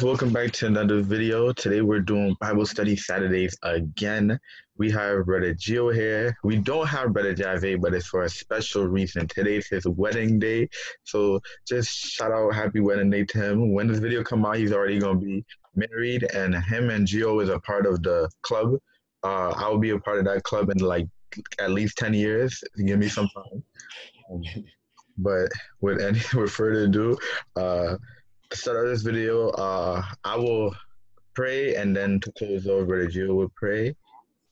guys, welcome back to another video. Today we're doing Bible study Saturdays again. We have Brother Gio here. We don't have Brother Jave, but it's for a special reason. Today's his wedding day. So just shout out happy wedding day to him. When this video come out, he's already gonna be married and him and Gio is a part of the club. Uh, I will be a part of that club in like at least 10 years. Give me some time. Um, but with any with further ado, uh to start of this video, uh, I will pray and then to close over, Gio will pray.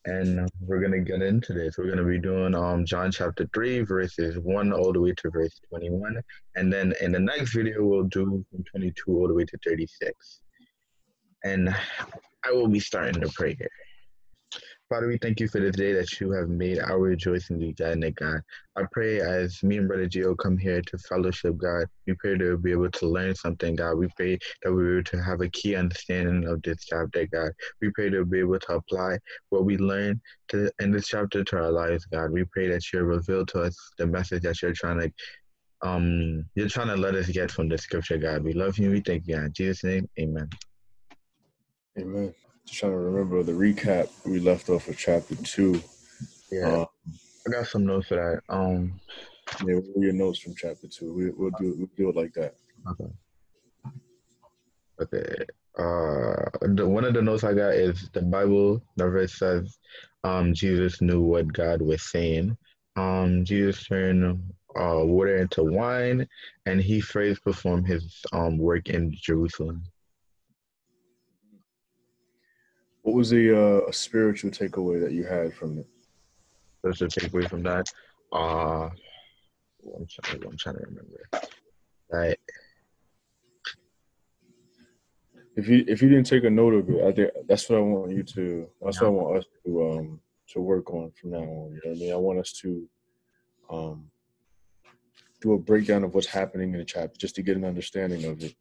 And we're gonna get into this. We're gonna be doing um John chapter three, verses one all the way to verse twenty-one, and then in the next video we'll do from twenty-two all the way to thirty-six. And I will be starting to pray here. Father, we thank you for this day that you have made our rejoicing be God and God. I pray as me and Brother Gio come here to fellowship, God, we pray that we'll be able to learn something, God. We pray that we'll to have a key understanding of this chapter, God. We pray we'll be able to apply what we learn to, in this chapter to our lives, God. We pray that you'll reveal to us the message that you're trying to um you're trying to let us get from the scripture, God. We love you. We thank you, God. In Jesus' name, amen. Amen. Just trying to remember the recap. We left off with chapter two. Yeah, uh, I got some notes for that. Um, yeah, what are your notes from chapter two? We, will do we'll do it like that. Okay. Okay. Uh, the, one of the notes I got is the Bible. The verse says, um, Jesus knew what God was saying. Um, Jesus turned uh, water into wine, and he first performed his um work in Jerusalem. What was the uh, a spiritual takeaway that you had from it? Spiritual takeaway from that. Uh, I'm trying. I'm trying to remember. Right. If you if you didn't take a note of it, I think that's what I want you to. That's what I want us to um to work on from now on. You know what I mean? I want us to um do a breakdown of what's happening in the chapter just to get an understanding of it.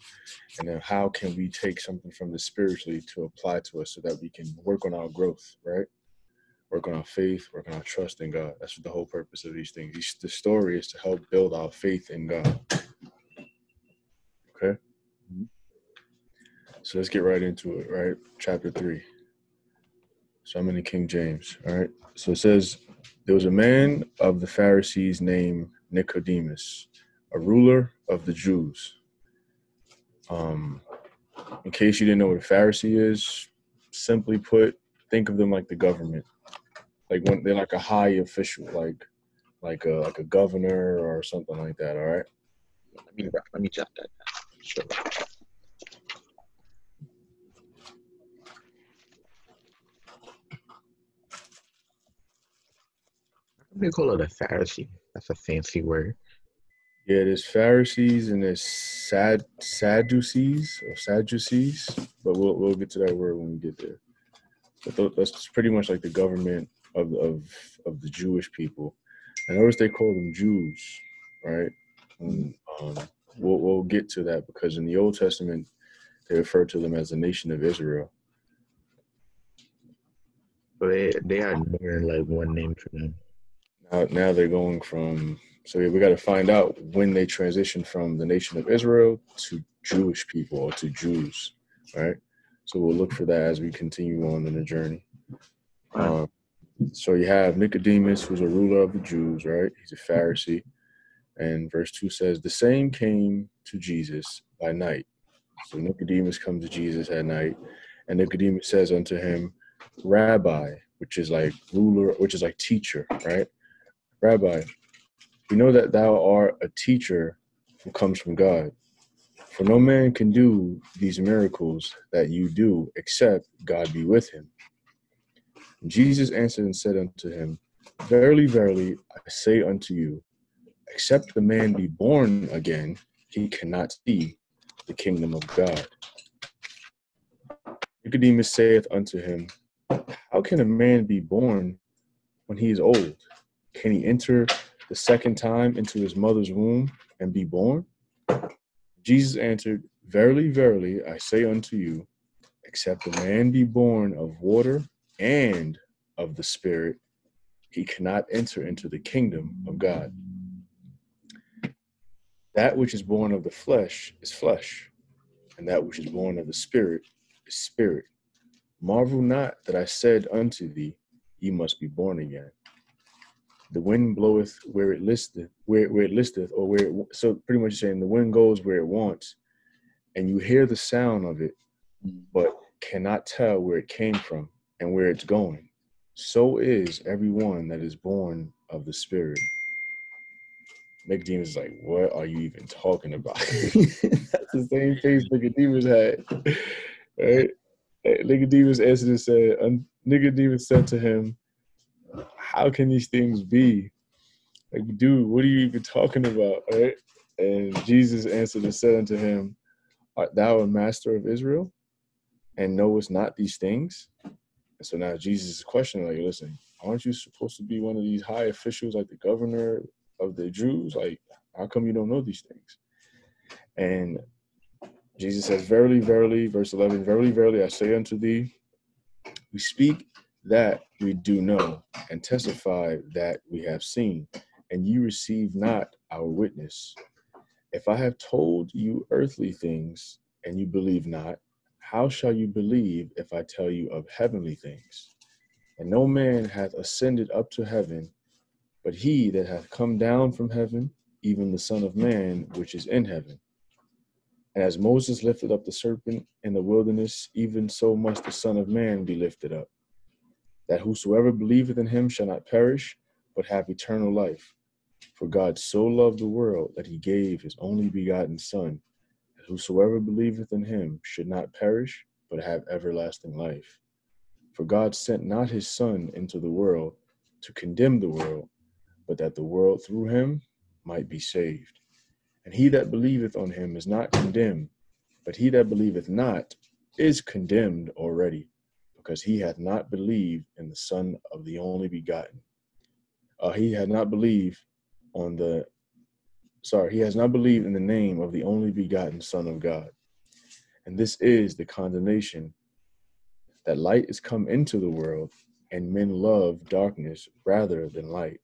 And then how can we take something from this spiritually to apply to us so that we can work on our growth right? Work on our faith work on our trust in god. That's the whole purpose of these things. The story is to help build our faith in god. Okay? So let's get right into it right? Chapter 3 so i'm in the king james all right? So it says there was a man of the pharisees named Nicodemus, a ruler of the Jews. Um, in case you didn't know what a Pharisee is, simply put, think of them like the government, like when they're like a high official, like like a like a governor or something like that. All right. Let me let me jot that down. Sure. They call it a Pharisee. That's a fancy word. Yeah, there's Pharisees and there's Sad Sadducees or Sadducees, but we'll we'll get to that word when we get there. But that's pretty much like the government of of of the Jewish people. And notice they call them Jews, right? And, um, we'll we'll get to that because in the Old Testament they refer to them as the nation of Israel. But they they had more than like one name for them. Now, now they're going from so we got to find out when they transition from the nation of Israel to Jewish people or to Jews, right? So we'll look for that as we continue on in the journey. Um, so you have Nicodemus, who's a ruler of the Jews, right? He's a Pharisee. And verse 2 says, The same came to Jesus by night. So Nicodemus comes to Jesus at night, and Nicodemus says unto him, Rabbi, which is like ruler, which is like teacher, right? Rabbi, we know that thou art a teacher who comes from God. For no man can do these miracles that you do except God be with him. And Jesus answered and said unto him, Verily, verily, I say unto you, except the man be born again, he cannot see the kingdom of God. Nicodemus saith unto him, How can a man be born when he is old? Can he enter the second time into his mother's womb and be born? Jesus answered, Verily, verily, I say unto you, except a man be born of water and of the Spirit, he cannot enter into the kingdom of God. That which is born of the flesh is flesh, and that which is born of the Spirit is spirit. Marvel not that I said unto thee, Ye must be born again. The wind bloweth where it listeth, where, where it listeth, or where it, so pretty much saying the wind goes where it wants, and you hear the sound of it, but cannot tell where it came from and where it's going. So is everyone that is born of the Spirit. Nicodemus is like, what are you even talking about? That's the same face Nicodemus had. Right? Nicodemus answered and said, Nicodemus said to him, How can these things be? Like, dude, what are you even talking about? Right? And Jesus answered and said unto him, Art thou a master of Israel? And knowest not these things? And so now Jesus is questioning, like, listen, aren't you supposed to be one of these high officials, like the governor of the Jews? Like, how come you don't know these things? And Jesus says, Verily, verily, verse 11, Verily, verily, I say unto thee, we speak that we do know, and testify that we have seen, and you receive not our witness. If I have told you earthly things, and you believe not, how shall you believe if I tell you of heavenly things? And no man hath ascended up to heaven, but he that hath come down from heaven, even the Son of Man which is in heaven. And as Moses lifted up the serpent in the wilderness, even so must the Son of Man be lifted up, that whosoever believeth in him shall not perish, but have eternal life. For God so loved the world that he gave his only begotten Son, that whosoever believeth in him should not perish, but have everlasting life. For God sent not his Son into the world to condemn the world, but that the world through him might be saved. And he that believeth on him is not condemned, but he that believeth not is condemned already, because he hath not believed in the Son of the only begotten. Uh, he had not believed on the, sorry, he has not believed in the name of the only begotten Son of God. And this is the condemnation that light is come into the world, and men love darkness rather than light,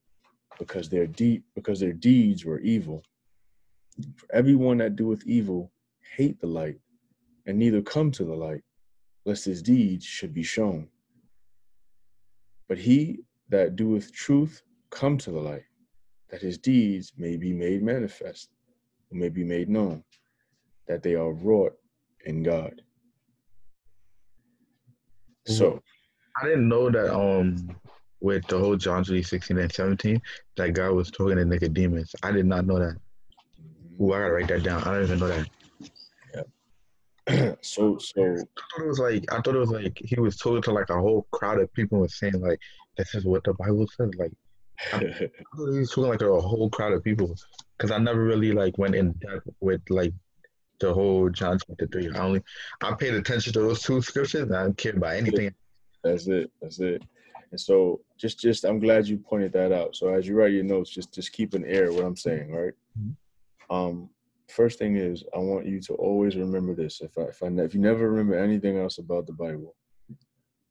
because their deep because their deeds were evil. For everyone that doeth evil hate the light, and neither come to the light, lest his deeds should be shown. But he that doeth truth come to the light, that his deeds may be made manifest, or may be made known, that they are wrought in God. So I didn't know that um with the whole John 3, 16 and 17, that God was talking to Nicodemus. I did not know that. Ooh, I gotta write that down. I don't even know that. So so I thought it was like I thought it was like he was talking to like a whole crowd of people and saying like this is what the Bible says. Like I thought he was talking like to a whole crowd of people. Cause I never really like went in depth with like the whole John chapter three. I only I paid attention to those two scriptures and I didn't care about anything. That's it. That's it. And so just just I'm glad you pointed that out. So as you write your notes, just just keep an ear what I'm saying, right? Mhm. Um first thing is I want you to always remember this. If I, if I if you never remember anything else about the Bible,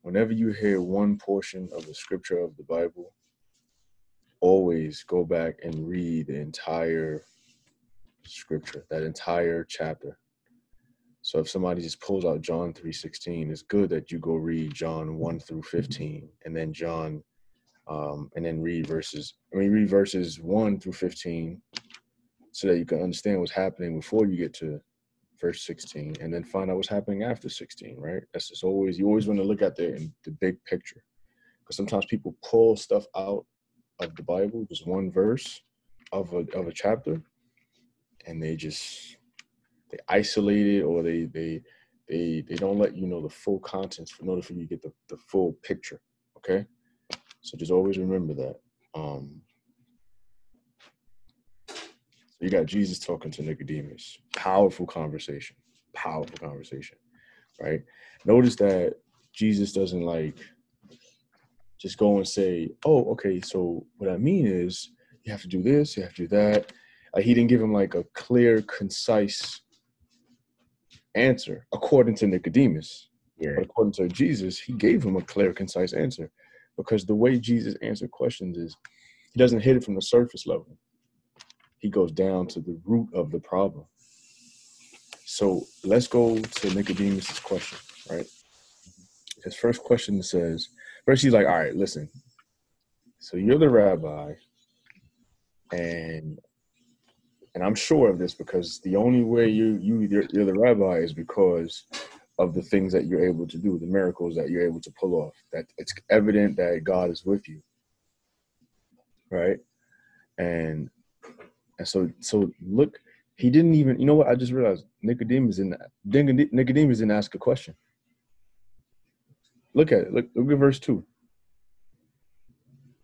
whenever you hear one portion of the scripture of the Bible, always go back and read the entire scripture, that entire chapter. So if somebody just pulls out John 3:16, it's good that you go read John 1 through 15 and then John um, and then read verses I mean read verses 1 through 15 so that you can understand what's happening before you get to verse 16 and then find out what's happening after 16, right? That's just always you always want to look at the the big picture. Because sometimes people pull stuff out of the Bible, just one verse of a of a chapter, and they just they isolate it or they they they they don't let you know the full contents in order for you to get the, the full picture. Okay. So just always remember that. Um you got Jesus talking to Nicodemus. Powerful conversation. Powerful conversation. Right? Notice that Jesus doesn't like just go and say, oh, okay, so what I mean is you have to do this, you have to do that. Like he didn't give him like a clear, concise answer according to Nicodemus. Yeah. But according to Jesus, he gave him a clear, concise answer. Because the way Jesus answered questions is he doesn't hit it from the surface level. He goes down to the root of the problem. So let's go to Nicodemus's question, right? His first question says, first he's like, all right, listen. So you're the rabbi, and and I'm sure of this because the only way you you you're, you're the rabbi is because of the things that you're able to do, the miracles that you're able to pull off. That it's evident that God is with you, right? And and so so look, he didn't even. You know what? I just realized Nicodemus in Nicodemus didn't ask a question. Look at it. Look look at verse two.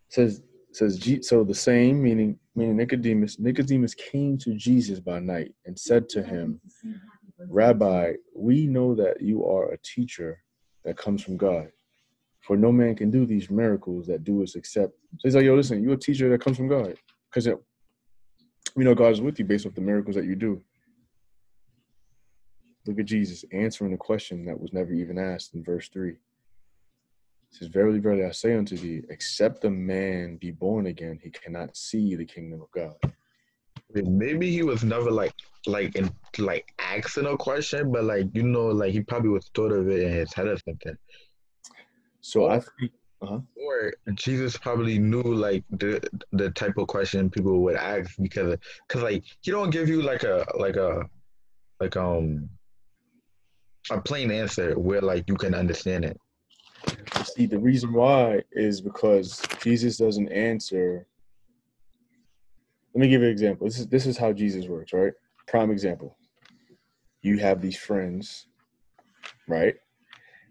It says says so the same meaning meaning Nicodemus Nicodemus came to Jesus by night and said to him Rabbi, we know that you are a teacher that comes from God. For no man can do these miracles that do us except. So he's like, yo, listen, you're a teacher that comes from God. Because we know God is with you based off the miracles that you do. Look at Jesus answering the question that was never even asked in verse 3. It says, Verily, verily, I say unto thee, except a man be born again, he cannot see the kingdom of God. Maybe he was never like like in like asking a question, but like you know, like he probably was thought of it in his head or something. So I think, uh-huh. or Jesus probably knew like the the type of question people would ask because because like he don't give you like a like a like um a plain answer where like you can understand it. See, the reason why is because Jesus doesn't answer let me give you an example. This is this is how Jesus works, right? Prime example. You have these friends, right,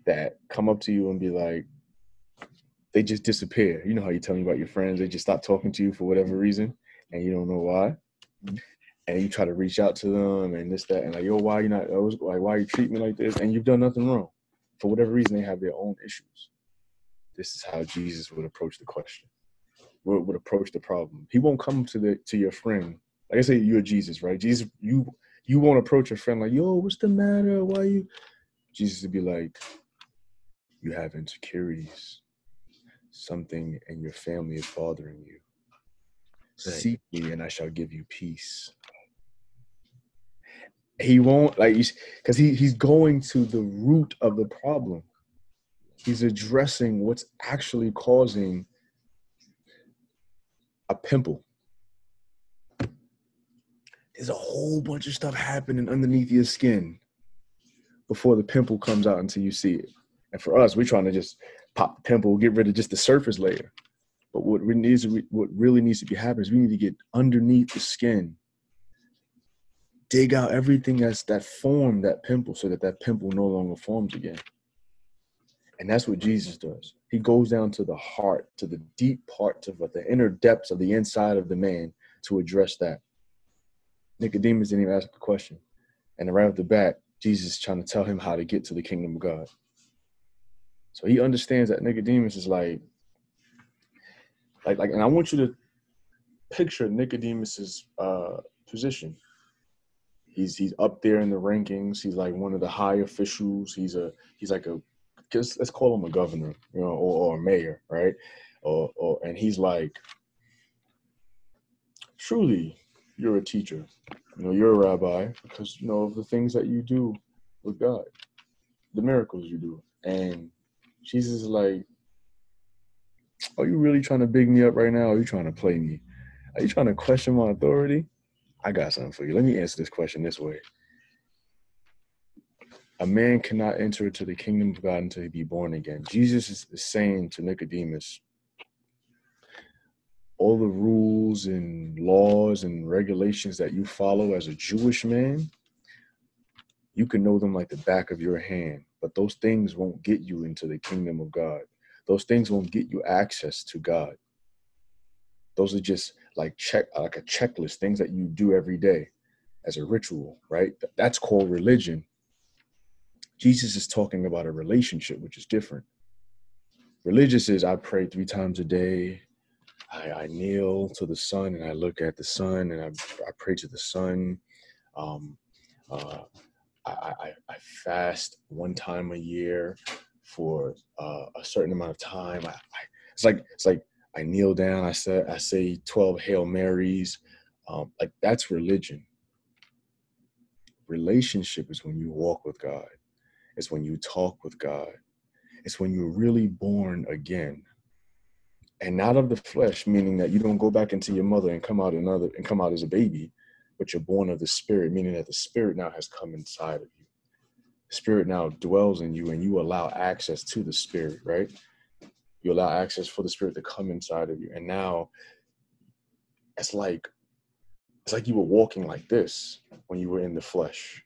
that come up to you and be like, they just disappear. You know how you tell me about your friends, they just stop talking to you for whatever reason, and you don't know why. Mm-hmm. And you try to reach out to them and this, that, and like, yo, why you not like why you treat me like this? And you've done nothing wrong. For whatever reason, they have their own issues. This is how Jesus would approach the question would, would approach the problem. He won't come to the to your friend. Like I say, you're Jesus, right? Jesus, you you won't approach a friend like, yo, what's the matter? Why you? Jesus would be like, you have insecurities. Something in your family is bothering you. Right. Seek me, and I shall give you peace. He won't like because he he's going to the root of the problem. He's addressing what's actually causing a pimple. There's a whole bunch of stuff happening underneath your skin before the pimple comes out until you see it. And for us, we're trying to just pop the pimple, get rid of just the surface layer. But what needs what really needs to be happening is we need to get underneath the skin, dig out everything that's that formed that pimple, so that that pimple no longer forms again. And that's what Jesus does. He goes down to the heart, to the deep parts of what the inner depths of the inside of the man to address that. Nicodemus didn't even ask a question. And right off the bat, Jesus is trying to tell him how to get to the kingdom of God. So he understands that Nicodemus is like, like, like, and I want you to picture Nicodemus's uh, position. He's he's up there in the rankings. He's like one of the high officials. He's a he's like a just let's call him a governor, you know, or, or a mayor, right? Or, or and he's like, truly, you're a teacher. You know, you're a rabbi because you know of the things that you do with God, the miracles you do. And Jesus is like, are you really trying to big me up right now? Or are you trying to play me? Are you trying to question my authority? I got something for you. Let me answer this question this way a man cannot enter into the kingdom of God until he be born again. Jesus is saying to Nicodemus, all the rules and laws and regulations that you follow as a Jewish man, you can know them like the back of your hand, but those things won't get you into the kingdom of God. Those things won't get you access to God. Those are just like check like a checklist, things that you do every day as a ritual, right? That's called religion Jesus is talking about a relationship, which is different. Religious is I pray three times a day. I, I kneel to the sun and I look at the sun and I, I pray to the sun. Um, uh, I, I, I, fast one time a year for uh, a certain amount of time. I, it's like it's like I kneel down. I say I say twelve Hail Marys. Um, like that's religion. Relationship is when you walk with God. It's when you talk with God. It's when you're really born again. And not of the flesh, meaning that you don't go back into your mother and come out another and come out as a baby, but you're born of the spirit, meaning that the spirit now has come inside of you. The spirit now dwells in you and you allow access to the spirit, right? You allow access for the spirit to come inside of you. And now it's like it's like you were walking like this when you were in the flesh,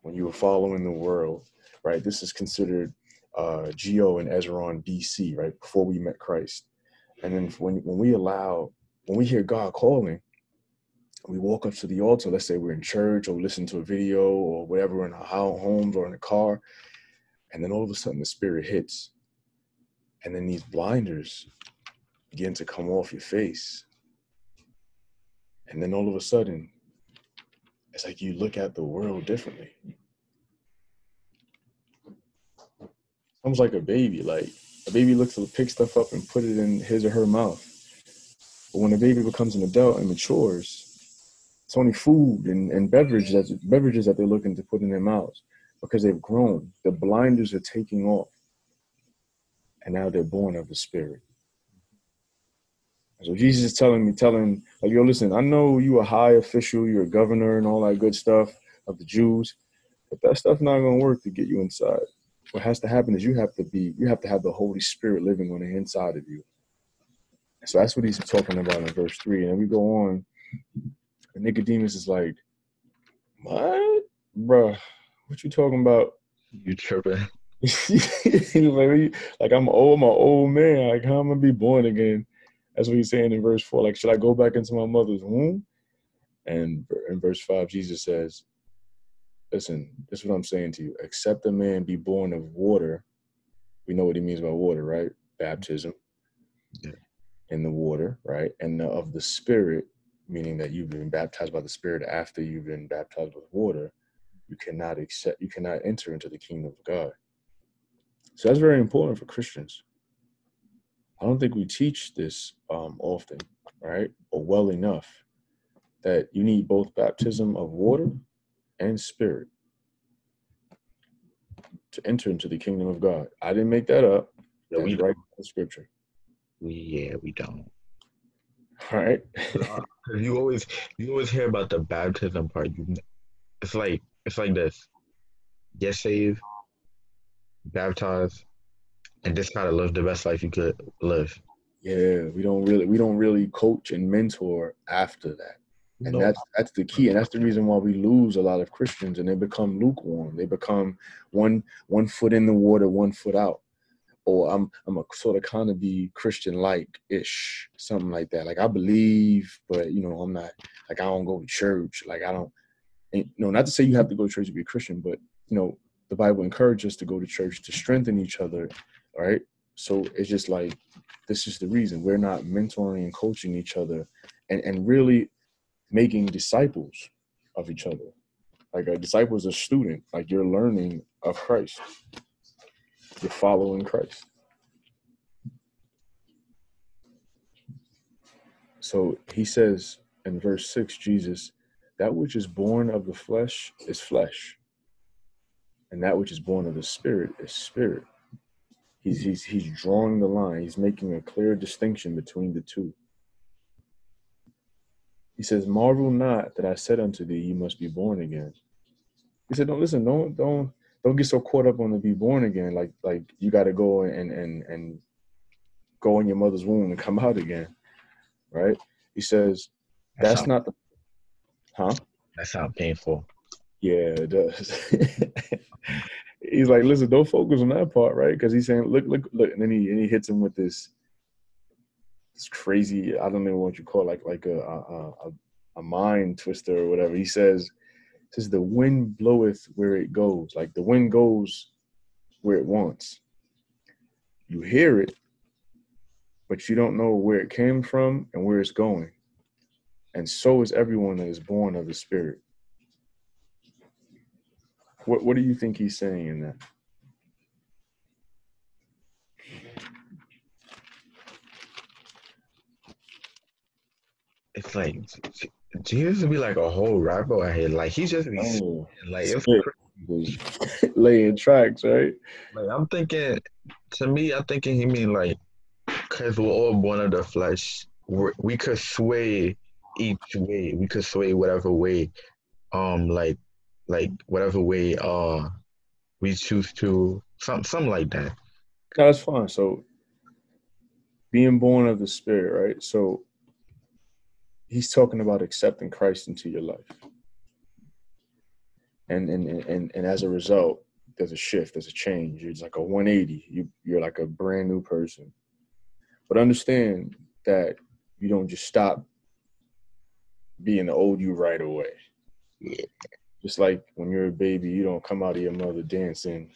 when you were following the world, right? This is considered uh, Gio and Esron BC, right? Before we met Christ. And then when, when we allow, when we hear God calling, we walk up to the altar, let's say we're in church or listen to a video or whatever in our homes or in a car, and then all of a sudden the spirit hits. And then these blinders begin to come off your face. And then all of a sudden, it's like you look at the world differently. Almost like a baby. Like a baby looks to pick stuff up and put it in his or her mouth. But when a baby becomes an adult and matures, it's only food and, and beverage that, beverages that they're looking to put in their mouths because they've grown. The blinders are taking off. And now they're born of the spirit. So Jesus is telling me, telling, like, yo, listen, I know you a high official, you're a governor and all that good stuff of the Jews, but that stuff's not gonna work to get you inside. What has to happen is you have to be, you have to have the Holy Spirit living on the inside of you. So that's what he's talking about in verse three. And then we go on, and Nicodemus is like, What? Bruh, what you talking about? You tripping. like, like I'm old, I'm an old man. Like, how am I gonna be born again? That's what he's saying in verse four. Like, should I go back into my mother's womb? And in verse five, Jesus says, Listen, this is what I'm saying to you. Except a man be born of water. We know what he means by water, right? Baptism. Yeah. In the water, right? And of the spirit, meaning that you've been baptized by the spirit after you've been baptized with water, you cannot accept you cannot enter into the kingdom of God. So that's very important for Christians. I don't think we teach this um, often, right? Or well enough that you need both baptism of water and spirit to enter into the kingdom of God. I didn't make that up. Yeah, we right in scripture. We yeah, we don't. All right. You always you always hear about the baptism part. You, it's like it's like this. Get saved, baptized, and just kind of live the best life you could live. Yeah, we don't really we don't really coach and mentor after that. And no. that's that's the key, and that's the reason why we lose a lot of Christians, and they become lukewarm. They become one one foot in the water, one foot out. Or I'm I'm a sort of kind of be Christian like ish, something like that. Like I believe, but you know I'm not like I don't go to church. Like I don't, and, you know, not to say you have to go to church to be a Christian, but you know the Bible encourages us to go to church to strengthen each other right? So it's just like this is the reason we're not mentoring and coaching each other and, and really making disciples of each other. Like a disciple is a student, like you're learning of Christ. You're following Christ. So he says in verse 6, Jesus, that which is born of the flesh is flesh, and that which is born of the spirit is spirit. He's, he's, he's drawing the line. He's making a clear distinction between the two. He says, Marvel not that I said unto thee, you must be born again. He said, Don't listen, don't don't don't get so caught up on the be born again. Like like you gotta go and and and go in your mother's womb and come out again. Right? He says, That's, not the huh? That sounds painful. Yeah, it does. he's like, listen, don't focus on that part, right? Because he's saying, look, look, look, and then he and he hits him with this this crazy, I don't know what you call it, like like a a, a, a mind twister or whatever. He says, says the wind bloweth where it goes, like the wind goes where it wants. You hear it, but you don't know where it came from and where it's going. And so is everyone that is born of the Spirit. What What do you think he's saying in that? it's like Jesus would be like a whole rapper out here. Like he just be Oh, like it's crazy. laying tracks, right? Like I'm thinking, to me, I'm thinking he mean like, cause we're all born of the flesh. We're, we could sway each way. We could sway whatever way, um, like, like whatever way, uh, we choose to. Some, something like that. That's fine. So being born of the spirit, right? So he's talking about accepting Christ into your life. And and and and as a result, there's a shift, there's a change. It's like a 180. You you're like a brand new person. But understand that you don't just stop being the old you right away. Yeah. Just like when you're a baby, you don't come out of your mother dancing.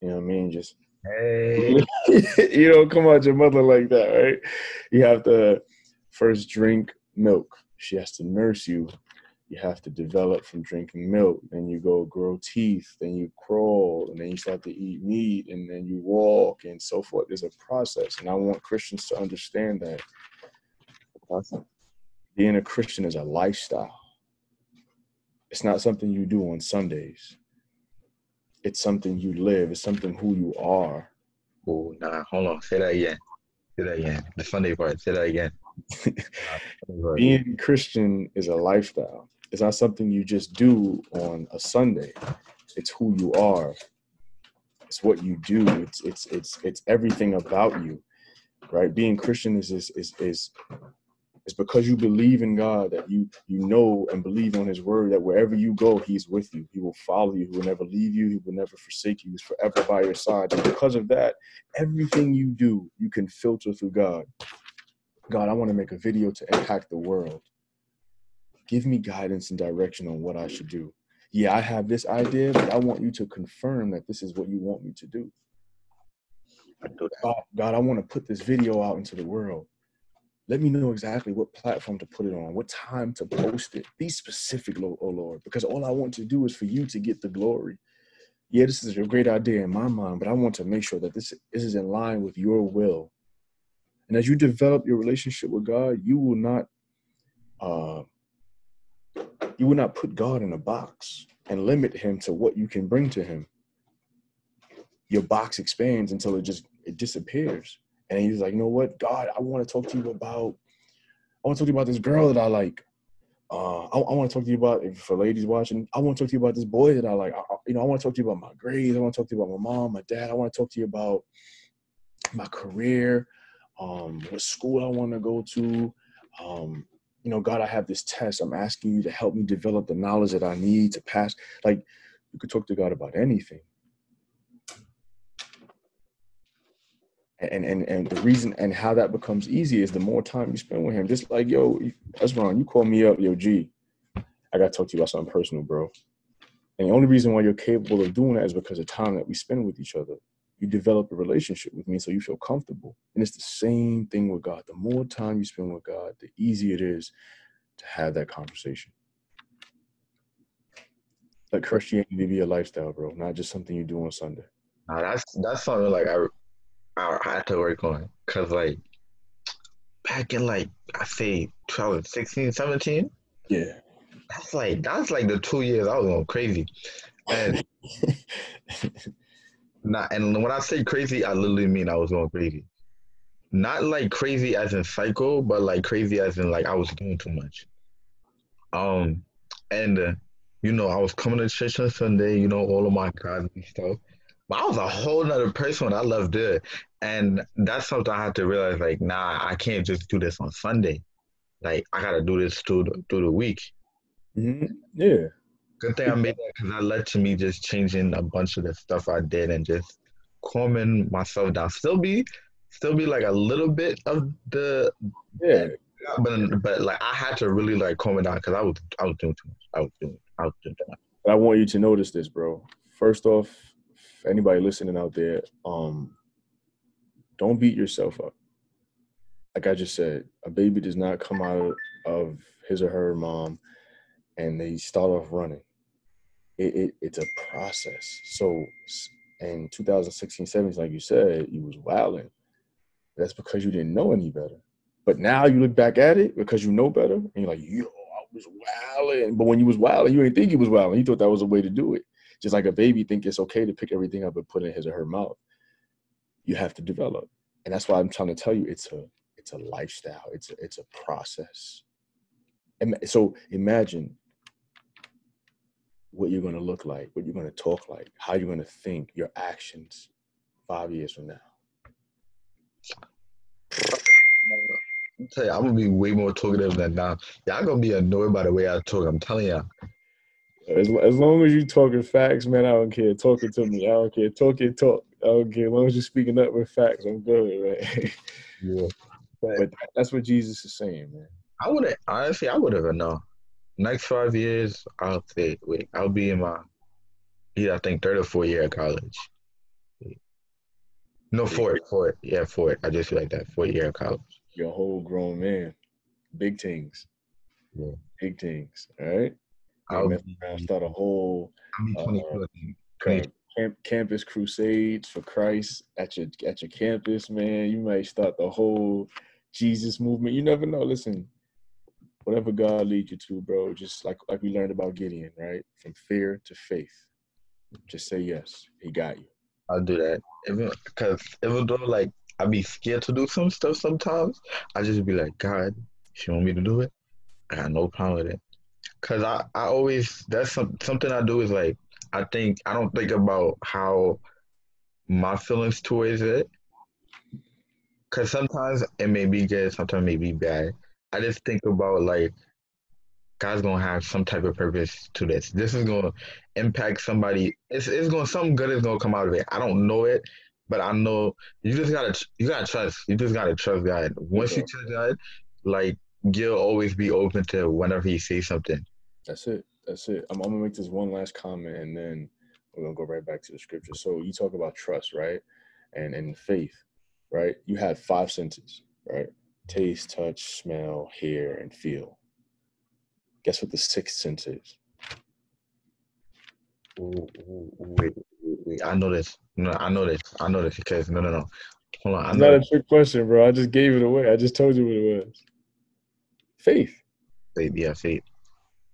You know what I mean? Just Hey, you don't come out your mother like that, right? You have to first drink milk. She has to nurse you. You have to develop from drinking milk. Then you go grow teeth. Then you crawl. And then you start to eat meat. And then you walk and so forth. There's a process. And I want Christians to understand that being a Christian is a lifestyle. It's not something you do on Sundays. It's something you live. It's something who you are. oh nah, hold on. Say that again. Say that again. The Sunday part. Say that again. Being Christian is a lifestyle. It's not something you just do on a Sunday. It's who you are. It's what you do. It's it's it's it's everything about you, right? Being Christian is is is is, is because you believe in God that you you know and believe on His word that wherever you go, He's with you. He will follow you. He will never leave you. He will never forsake you. He's forever by your side. And because of that, everything you do, you can filter through God. God, I want to make a video to impact the world. Give me guidance and direction on what I should do. Yeah, I have this idea, but I want you to confirm that this is what you want me to do. I do that. God, God, I want to put this video out into the world. Let me know exactly what platform to put it on, what time to post it. Be specific, oh Lord, because all I want to do is for you to get the glory. Yeah, this is a great idea in my mind, but I want to make sure that this, this is in line with your will. And as you develop your relationship with God, you will not uh, you will not put God in a box and limit him to what you can bring to him. Your box expands until it just it disappears. And he's like, you know what, God, I want to talk to you about I want to talk to you about this girl that I like. Uh, I, I want to talk to you about for ladies watching. I want to talk to you about this boy that I like. I- you know, I want to talk to you about my grades. I want to talk to you about my mom, my dad. I want to talk to you about my career, um, what school I want to go to. Um, you know, God, I have this test. I'm asking you to help me develop the knowledge that I need to pass. Like, you could talk to God about anything. And and and the reason and how that becomes easy is the more time you spend with Him. Just like, yo, that's wrong. You call me up, yo, G. I gotta talk to you about something personal, bro. And the only reason why you're capable of doing that is because of time that we spend with each other. You develop a relationship with me, so you feel comfortable. And it's the same thing with God. The more time you spend with God, the easier it is to have that conversation. Let Christianity be a lifestyle, bro, not just something you do on Sunday. Nah, that's that's something like I I had to work on because like back in like I say 2016, 17, Yeah. that's like that's like the two years I was going crazy. And not and when I say crazy, I literally mean I was going crazy. Not like crazy as in psycho, but like crazy as in like I was doing too much. Um, and uh, you know I was coming to church on Sunday. You know all of my godly stuff. But I was a whole nother person I left there. And that's something I had to realize like, nah, I can't just do this on Sunday. Like I gotta do this through the, through the week. Mm-hmm. Yeah. Good thing I made that because that led to me just changing a bunch of the stuff I did and just calming myself down. Still be, still be like a little bit of the, Yeah. but but like I had to really like calm it down because I was I was doing too much. I was doing I was doing too much. But I want you to notice this, bro. First off, anybody listening out there, um, don't beat yourself up. Like I just said, a baby does not come out of his or her mom and they start off running. It, it it's a process. So in 2016, 17, like you said, you was wilding. That's because you didn't know any better. But now you look back at it because you know better, and you're like, yo, I was wilding. But when you was wilding, you didn't think you was wilding. You thought that was a way to do it. Just like a baby think it's okay to pick everything up and put in his or her mouth. You have to develop. And that's why I'm trying to tell you it's a it's a lifestyle. It's a, it's a process. And so imagine what you're going to look like, what you're going to talk like, how you're going to think, your actions five years from now. I'm tell you, I'm gonna be way more talkative than now. Y'all gonna be annoyed by the way I talk. I'm telling y'all. As, as long as you talking facts, man, I don't care. Talking to me, I don't care. Talk your talk. I don't care. As long as you're speaking up with facts, I'm good, right? Yeah. but that's what Jesus is saying, man. I would have honestly, I would have known. Next five years, I'll say, wait, I'll be in my, yeah, I think third or fourth year of college. No, fourth, fourth, yeah, fourth. I just feel like that fourth year of college. You're a whole grown man. Big things. Yeah. Big things. All right. I'll be, start a whole uh, 22, I think. 22. camp, campus crusades for Christ at your at your campus, man. You might start the whole Jesus movement. You never know. Listen, whatever God leads you to, bro. Just like like we learned about Gideon, right? From fear to faith. Just say yes. He got you. I'll do that. Even because even though like I be scared to do some stuff sometimes, I just be like, God, if you want me to do it, I got no problem with it. Cause I, I always that's some, something I do is like I think I don't think about how my feelings towards it. Cause sometimes it may be good, sometimes it may be bad. I just think about like God's gonna have some type of purpose to this. This is gonna impact somebody. It's it's gonna something good is gonna come out of it. I don't know it, but I know you just gotta you gotta trust. You just gotta trust God. Once you trust God, like you'll always be open to whenever He says something. That's it. That's it. I'm, I'm gonna make this one last comment, and then we're gonna go right back to the scripture. So you talk about trust, right? And and faith, right? You have five senses, right? Taste, touch, smell, hear, and feel. Guess what the sixth sense is? Ooh, ooh, ooh, wait, wait, wait. I know this. No, I know this. I know this because no, no, no. Hold on. I It's not a trick question, bro. I just gave it away. I just told you what it was. Faith. Faith. yeah, faith.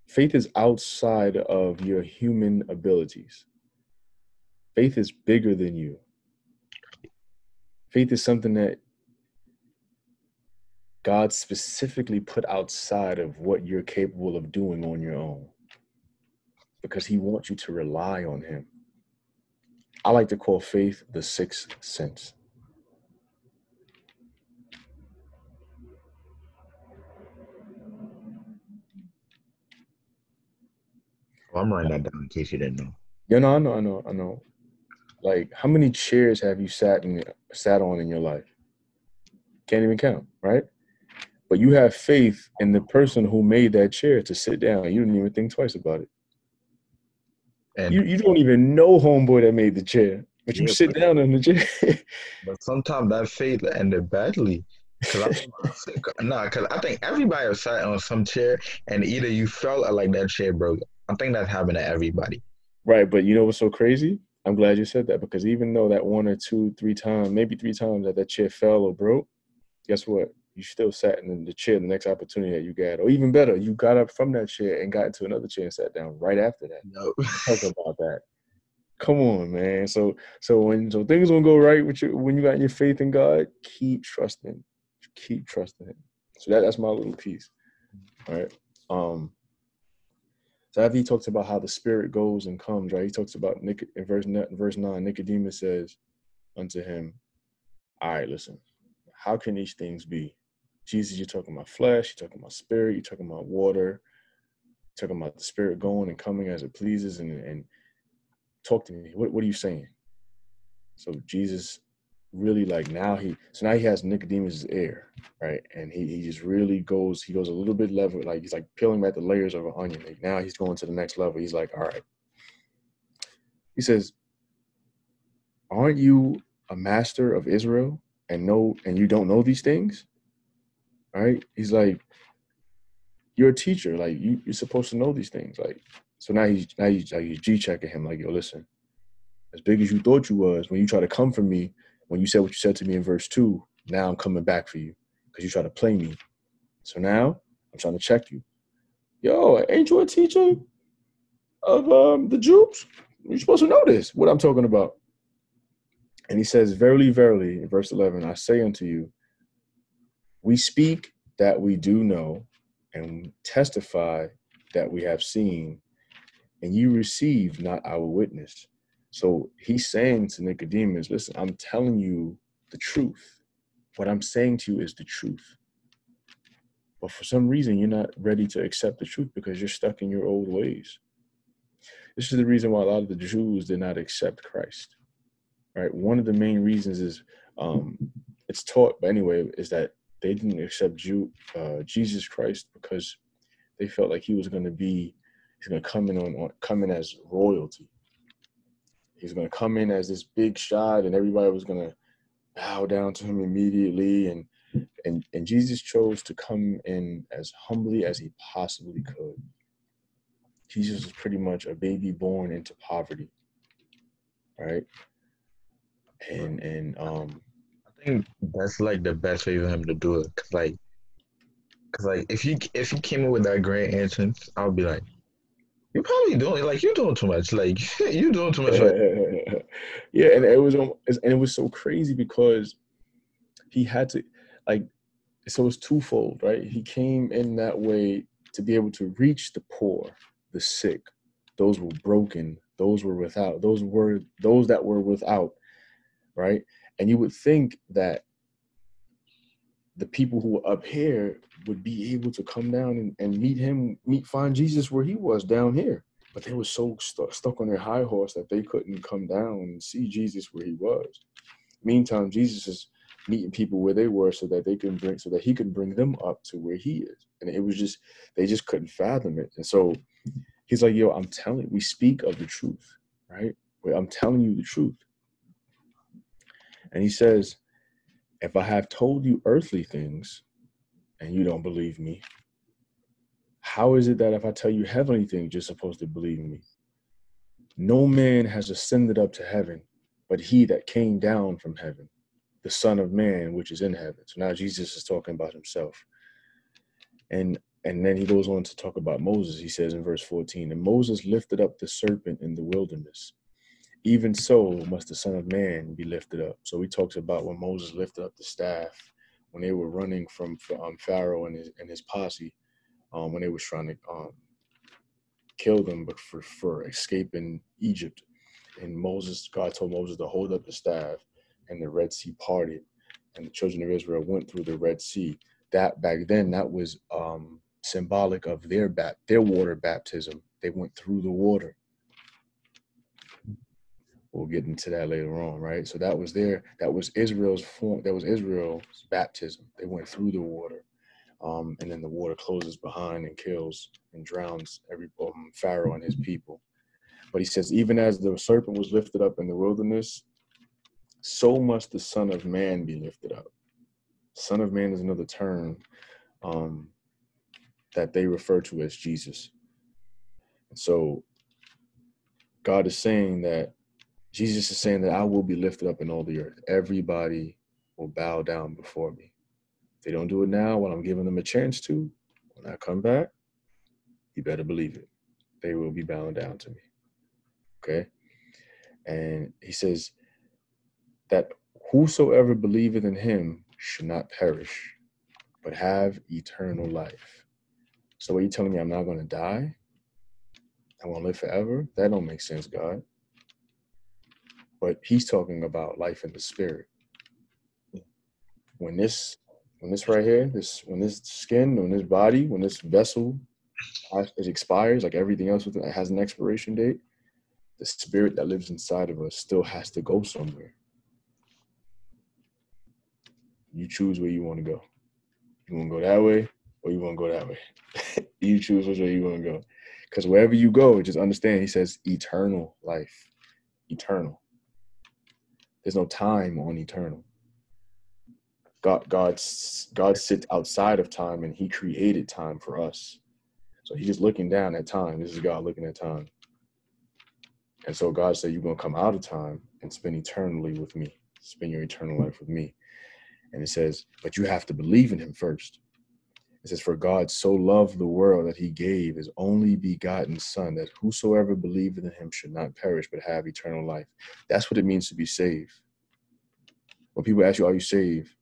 Faith is outside of your human abilities. Faith is bigger than you. Faith is something that God specifically put outside of what you're capable of doing on your own because He wants you to rely on Him. I like to call faith the sixth sense. Well, I'm writing that down in case you didn't know. Yeah, no, I know, I know, I know. Like, how many chairs have you sat in, sat on in your life? Can't even count, right? But you have faith in the person who made that chair to sit down. You didn't even think twice about it. And You you don't even know homeboy that made the chair, but you Yeah, sit but- down in the chair. But sometimes that faith ended badly. Cause I, nah, cause I think everybody has sat on some chair and either you felt or like that chair broke. I think that happened to everybody. right, but you know what's so crazy? I'm glad you said that because even though that one or two, three times, maybe three times that that chair fell or broke, guess what? You still sat in the chair the next opportunity that you got, or even better, you got up from that chair and got into another chair and sat down right after that. No. talk about that. Come on, man. So so when so things don't go right with you when you got your faith in God, keep trusting. Keep trusting him. So that, that's my little piece. All right. Um so after he talks about how the spirit goes and comes, right? He talks about Nic- in verse ne- verse nine, Nicodemus says unto him, All right, listen, how can these things be? Jesus, you're talking about flesh, you're talking about spirit, you're talking about water, you're talking about the spirit going and coming as it pleases and, and talk to me. What, what are you saying? So Jesus really like now he so now he has Nicodemus' ear, right? And he, he just really goes, he goes a little bit level, like he's like peeling back the layers of an onion. Like now he's going to the next level. He's like, all right. He says, Aren't you a master of Israel and know and you don't know these things? Right? He's like, You're a teacher, like you, you're supposed to know these things. Like so now he's now he's like he's G checking him, like, yo, listen, as big as you thought you was, when you try to come for me, when you said what you said to me in verse two, now I'm coming back for you. Because you try to play me. So now I'm trying to check you. Yo, ain't you a teacher of um, the Jews? You're supposed to know this, what I'm talking about. And he says, Verily, verily, in verse 11, I say unto you, we speak that we do know and testify that we have seen, and you receive not our witness. So he's saying to Nicodemus, listen, I'm telling you the truth. What I'm saying to you is the truth. But for some reason, you're not ready to accept the truth because you're stuck in your old ways. This is the reason why a lot of the Jews did not accept Christ. Right? One of the main reasons is um, it's taught, but anyway, is that they didn't accept Jew, uh, Jesus Christ because they felt like he was going to be, he's going to come in on, on come in as royalty. He's going to come in as this big shot, and everybody was going to bow down to him immediately. And and and Jesus chose to come in as humbly as he possibly could. Jesus was pretty much a baby born into poverty, right? And and um, think that's like the best way for him to do it, cause like, cause like if he if he came in with that grand entrance, I would be like, you probably doing like you're doing too much, like you're doing too much. yeah, and it was um, and it was so crazy because he had to like so it's twofold, right? He came in that way to be able to reach the poor, the sick, those were broken, those were without, those were those that were without, right? And you would think that the people who were up here would be able to come down and, and meet him, meet find Jesus where he was down here. But they were so stu- stuck on their high horse that they couldn't come down and see Jesus where he was. Meantime, Jesus is meeting people where they were so that they can bring so that he can bring them up to where he is. And it was just they just couldn't fathom it. And so he's like, yo, I'm telling we speak of the truth, right? I'm telling you the truth. And he says, if I have told you earthly things and you don't believe me, how is it that if I tell you heavenly things, you're supposed to believe me? No man has ascended up to heaven, but he that came down from heaven, the Son of Man, which is in heaven. So now Jesus is talking about himself. And and then he goes on to talk about Moses. He says in verse 14, and Moses lifted up the serpent in the wilderness. Even so must the Son of Man be lifted up. So he talks about when Moses lifted up the staff, when they were running from um, Pharaoh and his, and his posse, um, when they was trying to um, kill them but for, for escaping Egypt. And Moses, God told Moses to hold up the staff and the Red Sea parted, and the children of Israel went through the Red Sea. That back then, that was um, symbolic of their bat, their water baptism. They went through the water. We'll get into that later on, right? So that was there. that was Israel's form, that was Israel's baptism. They went through the water. Um, and then the water closes behind and kills and drowns every um, Pharaoh and his people. But he says, even as the serpent was lifted up in the wilderness, so must the Son of Man be lifted up. Son of Man is another term um, that they refer to as Jesus. And so God is saying that Jesus is saying that I will be lifted up in all the earth. Everybody will bow down before me. If they don't do it now, when I'm giving them a chance to, when I come back, you better believe it. They will be bowing down to me. Okay? And he says, that whosoever believeth in him should not perish, but have eternal life. So are you telling me I'm not going to die? I want to live forever? That don't make sense, God. But he's talking about life in the spirit. When this, when this right here, this when this skin, when this body, when this vessel it expires, like everything else it has an expiration date, the spirit that lives inside of us still has to go somewhere. You choose where you want to go. You want to go that way or you want to go that way. you choose which way you want to go. Because wherever you go, just understand, he says eternal life. Eternal. There's no time on eternal. God, God, God sits outside of time and he created time for us. So he's just looking down at time. This is God looking at time. And so God said, You're going to come out of time and spend eternally with me, spend your eternal life with me. And it says, but you have to believe in him first. It says, For God so loved the world that he gave his only begotten Son, that whosoever believeth in him should not perish, but have eternal life. That's what it means to be saved. When people ask you, Are you saved?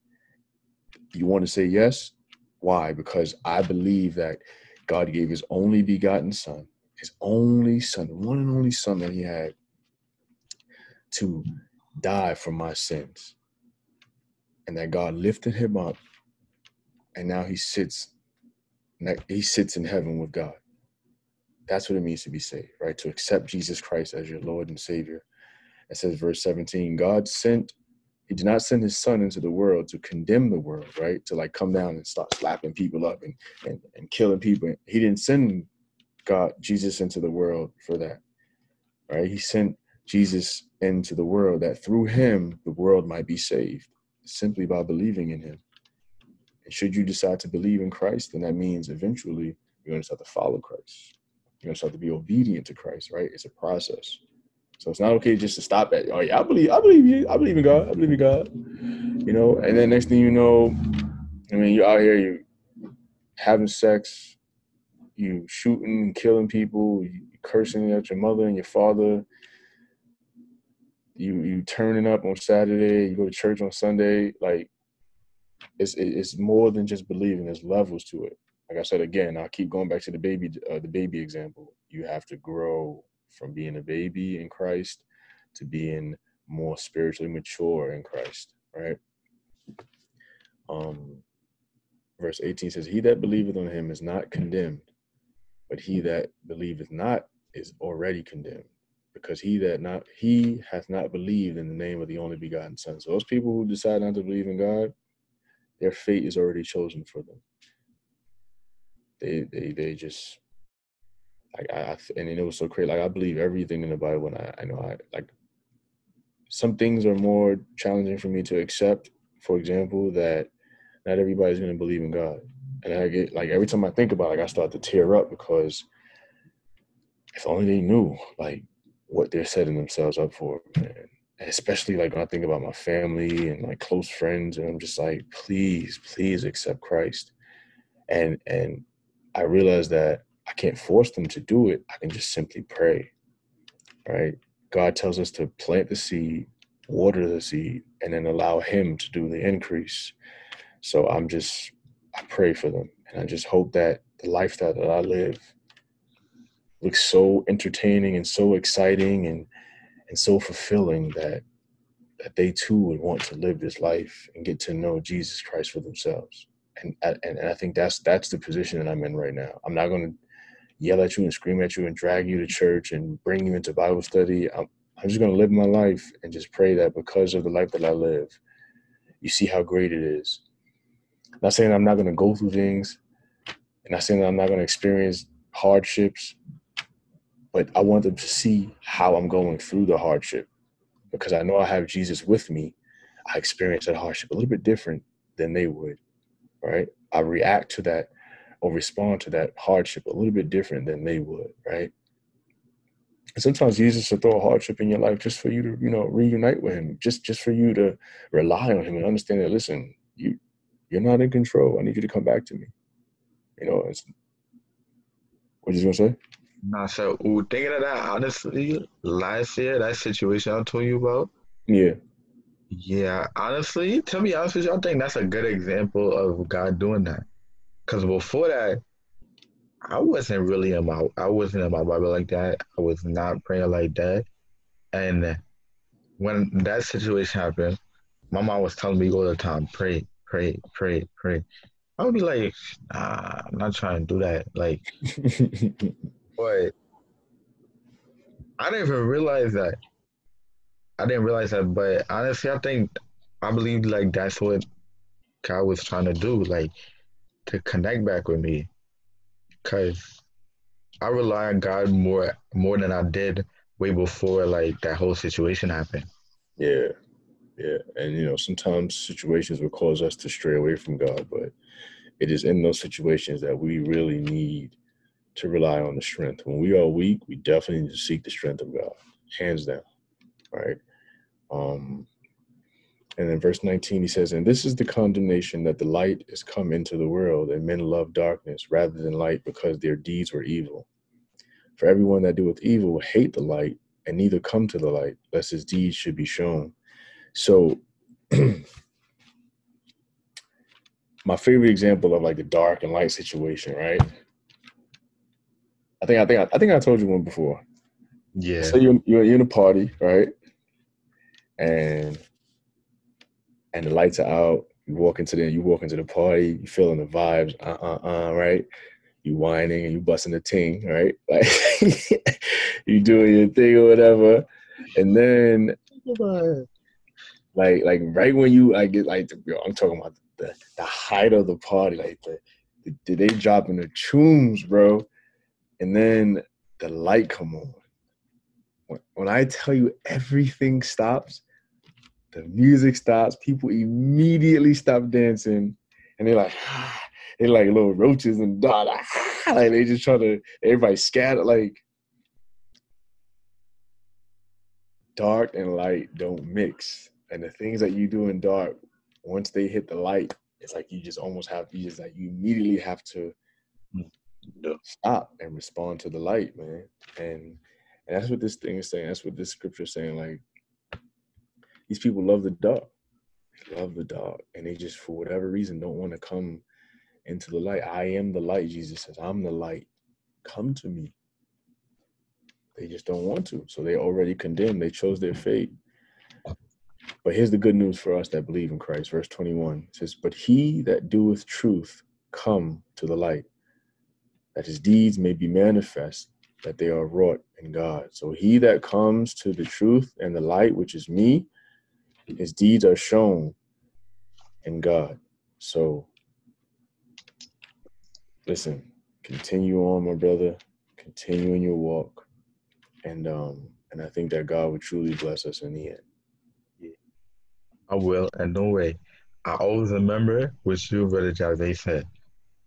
You want to say yes. Why? Because I believe that God gave his only begotten Son, his only Son, the one and only Son that he had, to die for my sins. And that God lifted him up and now he sits he sits in heaven with God. That's what it means to be saved, right? To accept Jesus Christ as your Lord and Savior. It says, verse 17, God sent, He did not send His Son into the world to condemn the world, right? To like come down and start slapping people up and, and, and killing people. He didn't send God, Jesus into the world for that, right? He sent Jesus into the world that through Him, the world might be saved simply by believing in Him. And should you decide to believe in Christ, then that means eventually you're going to start to follow Christ. You're going to start to be obedient to Christ, right? It's a process. So it's not okay just to stop at, oh yeah, I believe, I believe you, I believe in God, I believe in God. You know, and then next thing you know, I mean, you're out here, you having sex, you shooting, and killing people, you cursing at your mother and your father. You you turning up on Saturday, you go to church on Sunday, like it's it's more than just believing. There's levels to it. Like I said again, I'll keep going back to the baby uh, the baby example. You have to grow from being a baby in Christ to being more spiritually mature in Christ, right? Um, verse 18 says, He that believeth on him is not condemned, but he that believeth not is already condemned, because he that not he hath not believed in the name of the only begotten Son. So those people who decide not to believe in God, their fate is already chosen for them. They they they just like I, and it was so crazy. Like I believe everything in the Bible, and I, I know I like some things are more challenging for me to accept. For example, that not everybody's gonna believe in God, and I get like every time I think about, it, like I start to tear up because if only they knew like what they're setting themselves up for, man especially like when I think about my family and my close friends, and I'm just like, please, please accept Christ. And and I realize that I can't force them to do it. I can just simply pray. Right? God tells us to plant the seed, water the seed, and then allow Him to do the increase. So I'm just I pray for them. And I just hope that the lifestyle that I live looks so entertaining and so exciting and and so fulfilling that that they too would want to live this life and get to know Jesus Christ for themselves. And and, and I think that's that's the position that I'm in right now. I'm not going to yell at you and scream at you and drag you to church and bring you into Bible study. I'm I'm just going to live my life and just pray that because of the life that I live, you see how great it is. I'm not saying I'm not going to go through things, and not saying that I'm not going to experience hardships, but I want them to see how I'm going through the hardship because I know I have Jesus with me. I experience that hardship a little bit different than they would, right? I react to that or respond to that hardship a little bit different than they would, right? And sometimes Jesus will throw a hardship in your life just for you to, you know, reunite with him, just just for you to rely on him and understand that, listen, you you're not in control. I need you to come back to me. You know, it's what you gonna say? Nah, so ooh, thinking of that, honestly, last year, that situation I told you about. Yeah. Yeah, honestly, to be honest with you, I think that's a good example of God doing that. Because before that, I wasn't really in my I wasn't in my Bible like that. I was not praying like that. And when that situation happened, my mom was telling me all the time, pray, pray, pray, pray. I would be like, nah, I'm not trying to do that. Like But I didn't even realize that. I didn't realize that, but honestly, I think I believe like that's what God was trying to do, like to connect back with me, cause I rely on God more more than I did way before like that whole situation happened. Yeah, yeah, and you know sometimes situations will cause us to stray away from God, but it is in those situations that we really need to rely on the strength. When we are weak, we definitely need to seek the strength of God, hands down, right? Um, And in verse 19, he says, And this is the condemnation that the light is come into the world, and men love darkness rather than light because their deeds were evil. For everyone that doeth evil will hate the light, and neither come to the light, lest his deeds should be shown. So my favorite example of like the dark and light situation, right? I think I think I, I think I told you one before. Yeah. So you're, you're in a party, right? And and the lights are out. You walk into the you walk into the party. You feeling the vibes. Uh uh uh. Right. You whining and you busting the ting. Right. Like you doing your thing or whatever. And then like like right when you I get like yo, I'm talking about the the height of the party, like the, the they dropping the tunes, bro, and then the light come on. When, I tell you everything stops, the music stops, people immediately stop dancing, and they're like, they're like little roaches and dot, ah, like they just try to everybody scatter like dark and light don't mix and the things that you do in dark once they hit the light it's like you just almost have you just like you immediately have to stop and respond to the light man. And and that's what this thing is saying that's what this scripture is saying like these people love the dark. They love the dark and they just for whatever reason don't want to come into the light. I am the light jesus says i'm the light. Come to me. They just don't want to so they already condemned they chose their fate. But here's the good news for us that believe in Christ. Verse 21 says, But he that doeth truth come to the light, that his deeds may be manifest, that they are wrought in God. So he that comes to the truth and the light, which is me, his deeds are shown in God. So listen, continue on, my brother. Continue in your walk. And um, and I think that God will truly bless us in the end. I will, and don't worry. I always remember what you, Brother Jose, said.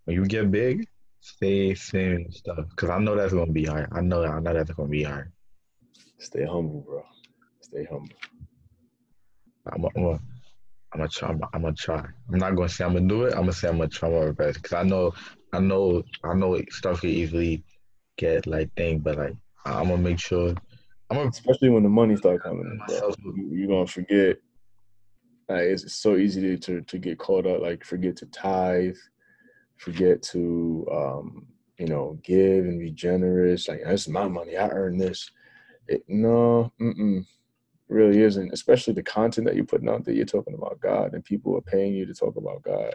When you get big, stay saying stuff. Because I know that's to be hard. I know I know that's to be hard. Stay humble, bro. Stay humble. I'm going to try. I'm to try. I'm not to say I'm to do it. I'm to say I'm to try my best. Because I know, I know, I know stuff can easily get like thing, but like, I'm to make sure. I'm gonna, Especially when the money start coming. Bro. You're to forget like it's so easy to, to, to get caught up, like forget to tithe, forget to um, you know give and be generous. Like this is my money, I earn this. It, no, mm-mm, really isn't. Especially the content that you're putting out there. You're talking about God, and people are paying you to talk about God.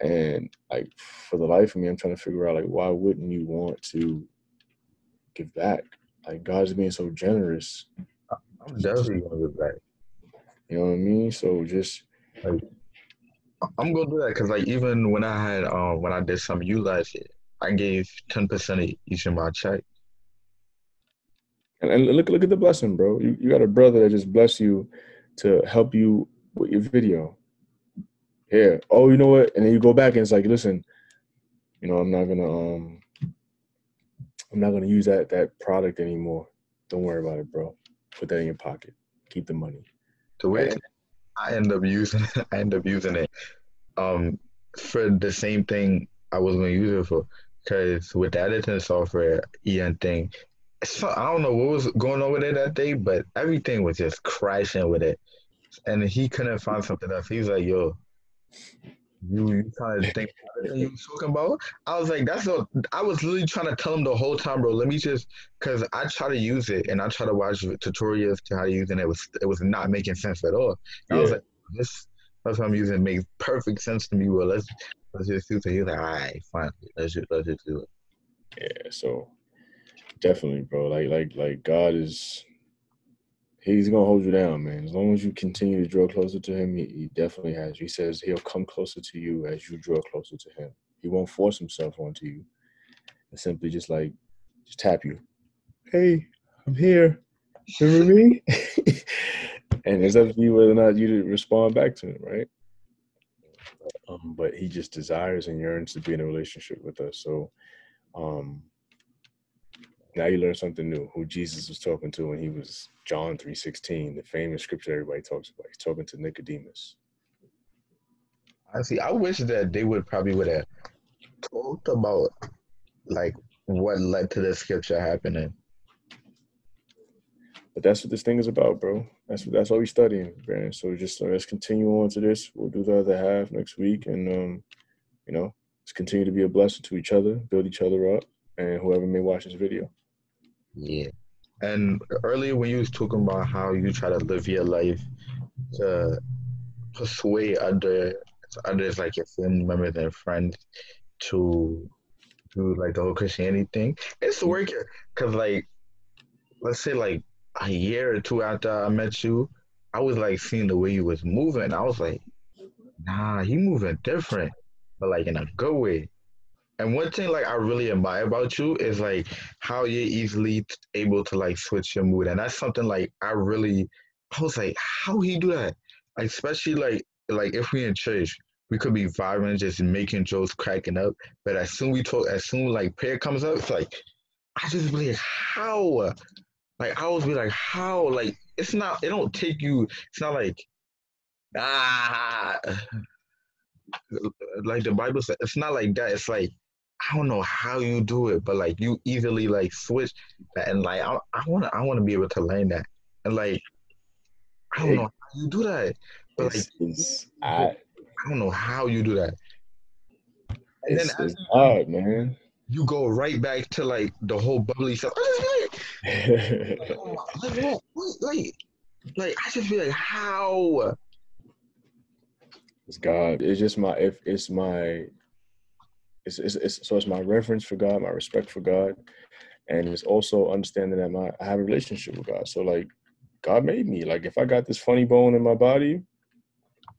And like for the life of me, I'm trying to figure out like why wouldn't you want to give back? Like God's being so generous. I'm definitely gonna give back. You know what I mean? So just like I'm gonna do that because like even when I had um when I did some you last year, I gave ten percent of each of my check. And, and look look at the blessing, bro. You you got a brother that just bless you to help you with your video. Here. Oh, you know what? And then you go back and it's like, listen, you know, I'm not gonna um I'm not gonna use that that product anymore. Don't worry about it, bro. Put that in your pocket. Keep the money. The way I end up using I end up using it um, for the same thing I was going to use it for. Because with the editing software, EN thing, so, I don't know what was going on with it that day, but everything was just crashing with it. And he couldn't find something else. He was like, yo, you, you trying to think you was talking about? I was like, that's a, I was literally trying to tell him the whole time, bro. Let me just, cause I try to use it and I try to watch tutorials to how to use it. And it was, it was not making sense at all. Yeah. I was like, this, that's what I'm using. It makes perfect sense to me. Well, let's, let's just do it. He was like, all right, fine. Let's just, let's just do it. Yeah. So definitely, bro. Like, like, like God is, he's gonna hold you down, man. As long as you continue to draw closer to him, he, he, definitely has. He says he'll come closer to you as you draw closer to him. He won't force himself onto you. And simply just like just tap you. Hey, I'm here. Remember me? and it's up to you whether or not you respond back to him, right? Um, but he just desires and yearns to be in a relationship with us. So um now you learn something new. Who Jesus was talking to when he was John three sixteen, the famous scripture everybody talks about. He's talking to Nicodemus. I see. I wish that they would probably would have talked about like what led to the scripture happening. But that's what this thing is about, bro. That's what that's what we studying, man. So just uh, let's continue on to this. We'll do the other half next week, and um, you know, let's continue to be a blessing to each other, build each other up, and whoever may watch this video. Yeah. And earlier when you was talking about how you try to live your life to persuade other others like your family members and friends to do like the whole Christianity thing, it's mm-hmm. working. Cause like, let's say like a year or two after I met you, I was like seeing the way you was moving. I was like, nah, he moving different, but like in a good way. And one thing like I really admire about you is like how you're easily able to like switch your mood, and that's something like I really I was like, how he do that? Like, especially like like if we in church, we could be vibing, just making jokes, cracking up. But as soon we talk, as soon like prayer comes up, it's like I just be like, how? Like I always be like, how? Like it's not. It don't take you. It's not like ah. Like the Bible says, it's not like that. It's like I don't know how you do it, but like you easily like switch that and like I, I wanna I wanna be able to learn that. And like I don't know how you do that. But like It's, I, I don't know how you do that. And then it's hard, man. you go right back to like the whole bubbly stuff. I just be like, like, like, like I just feel like how it's God. It's just my if it's my it's, it's, it's so it's my reverence for God, my respect for God, and it's also understanding that my I have a relationship with God. So like God made me. Like if I got this funny bone in my body,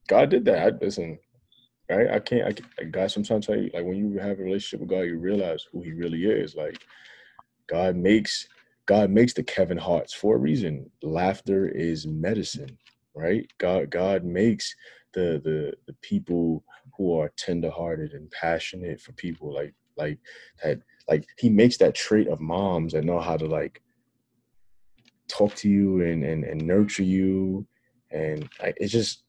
God did that. I, listen, right? I can't. I, can't- God sometimes tell you like when you have a relationship with God, you realize who He really is. Like God makes God makes the Kevin Harts for a reason. Laughter is medicine, right? God God makes the the the people who are tenderhearted and passionate for people like like that like he makes that trait of moms that know how to like talk to you and and, and nurture you and like it's just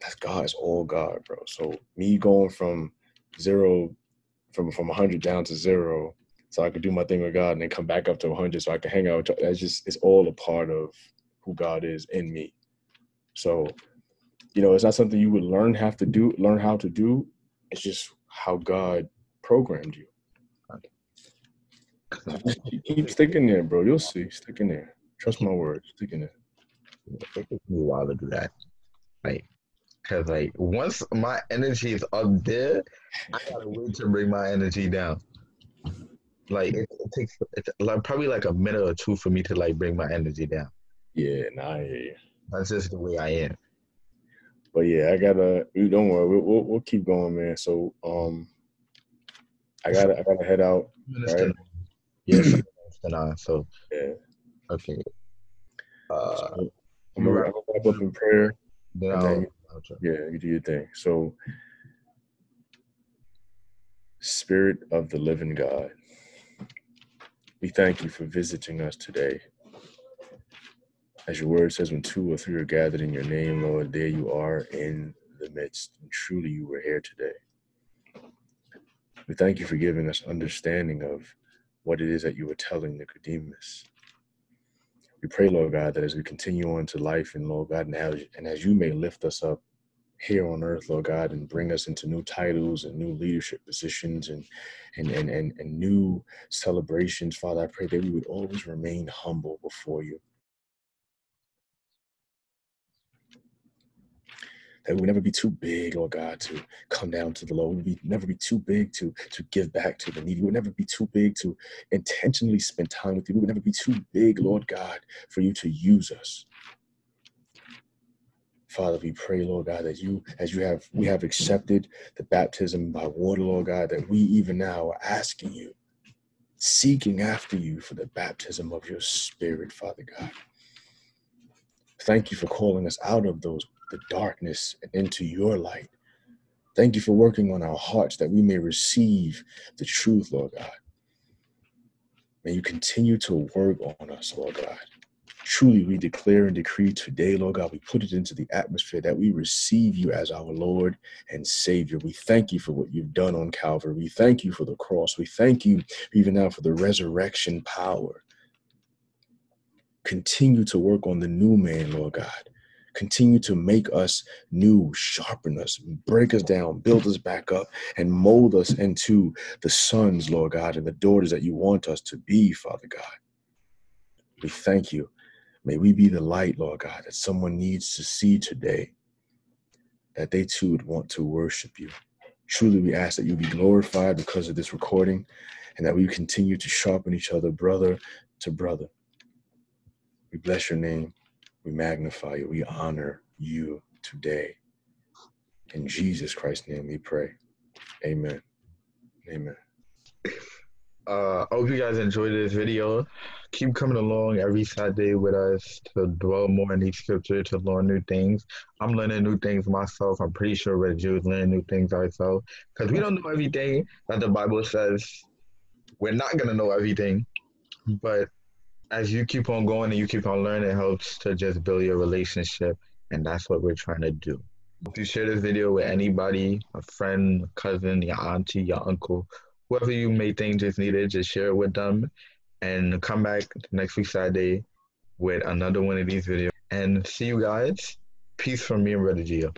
that's God it's all God bro so me going from zero from from 100 down to zero so I could do my thing with God and then come back up to 100 so I can hang out with. That's just it's all a part of who God is in me so you know, it's not something you would learn have to do, learn how to do. It's just how God programmed you. Keep sticking there, bro. You'll see. Stick in there. Trust my word. Stick in there. it takes me a while to do that. Like, cause like once my energy is up there, I gotta wait to bring my energy down. Like it, it takes it's like probably like a minute or two for me to like bring my energy down. Yeah, nah, I hear you. That's just the way I am. But yeah, I gotta. you Don't worry. We'll, we'll, we'll keep going, man. So um, I gotta I gotta head out. Minutes Right. Yes, minutes nine. So Yeah. okay. Uh, So, I'm gonna wrap wrap up in prayer. then I'll, then- I'll. Yeah, you do your thing. So, Spirit of the living God, we thank you for visiting us today. As your word says, when two or three are gathered in your name, Lord, there you are in the midst. And truly, you were here today. We thank you for giving us understanding of what it is that you were telling Nicodemus. We pray, Lord God, that as we continue on to life and Lord God, and as, and as you may lift us up here on earth, Lord God, and bring us into new titles and new leadership positions and and and and, and new celebrations, Father, I pray that we would always remain humble before you. That we would never be too big, Lord God, to come down to the low. We never be too big to to give back to the needy. We would never be too big to intentionally spend time with you. We would never be too big, Lord God, for you to use us. Father, we pray, Lord God, that you, as you have, we have accepted the baptism by water, Lord God, that we even now are asking you, seeking after you for the baptism of your spirit, Father God. Thank you for calling us out of those the darkness and into your light. Thank you for working on our hearts that we may receive the truth, Lord God. May you continue to work on us, Lord God. Truly, we declare and decree today, Lord God, we put it into the atmosphere that we receive you as our Lord and Savior. We thank you for what you've done on Calvary. We thank you for the cross. We thank you even now for the resurrection power. Continue to work on the new man, Lord God. Continue to make us new, sharpen us, break us down, build us back up, and mold us into the sons, Lord God, and the daughters that you want us to be, Father God. We thank you May we be the light, Lord God, that someone needs to see today, that they too would want to worship you. Truly, we ask that you be glorified because of this recording and that we continue to sharpen each other, brother to brother. We bless your name. We magnify you. We honor you today. In Jesus Christ's name we pray. Amen. Amen. Uh, I hope you guys enjoyed this video. Keep coming along every Saturday with us to dwell more in these scriptures, to learn new things. I'm learning new things myself. I'm pretty sure we're Jews learning new things ourselves because we don't know everything that the Bible says. We're not going to know everything. But as you keep on going and you keep on learning, it helps to just build your relationship. And that's what we're trying to do. If you share this video with anybody, a friend, a cousin, your auntie, your uncle, whoever you may think just needed, just share it with them and come back next week Saturday with another one of these videos. And see you guys. Peace from me and Brother Gio.